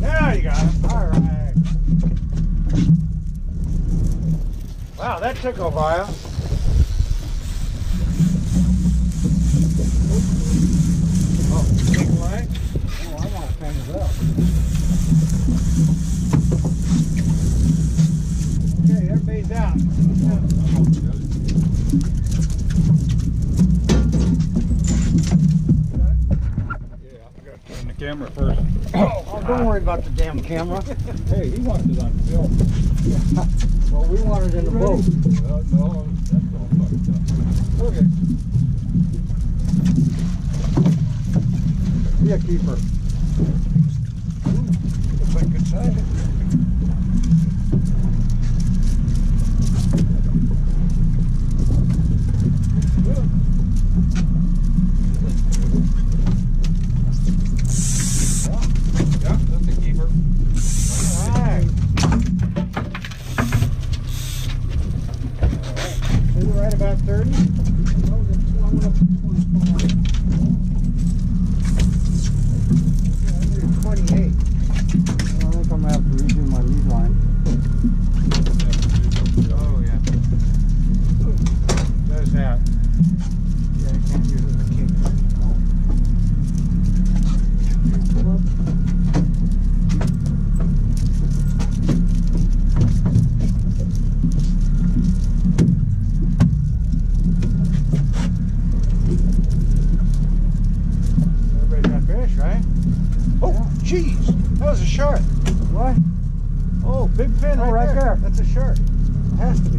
There you go. All right. Wow, that took a while. Oh, big line? Oh, I want to hang it up. Okay, everybody's out. Yeah, I gotta turn the camera first. Oh, don't worry about the damn camera. Hey, he wants it on film. Well, we want it in the boat. Uh, no, that's all fucked up. Okay. Be a keeper. Looks like good size. 5.30? Jeez, that was a shark. What? Oh, big fin Oh, right, right there. there. That's a shark. It has to be.